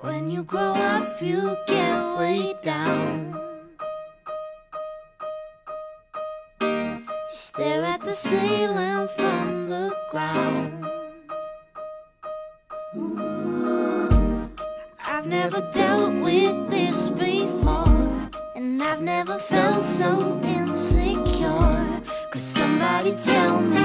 When you grow up, you get way down. Stare at the ceiling from the ground. I've never dealt with this before, and I've never felt so insecure. Could somebody tell me?